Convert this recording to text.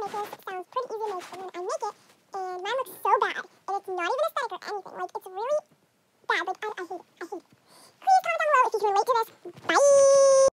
make this sounds pretty easy to make, and then I make it, and mine looks so bad, and it's not even aesthetic or anything. Like, it's really bad. Like, I, I hate it. I hate it. Please comment down below if you can relate to this. Bye!